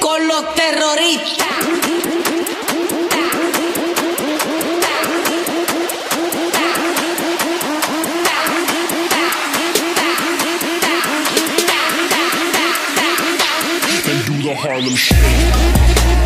Con los terroristas. do the Harlem Shake.